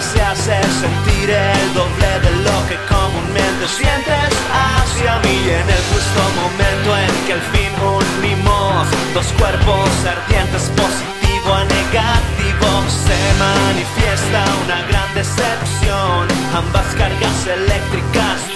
se hace sentir el doble de lo que comúnmente sientes. Hacia mí en el justo momento en que al fin unimos dos cuerpos ardientes positivo a negativo se manifiesta una gran decepción. Ambas cargas eléctricas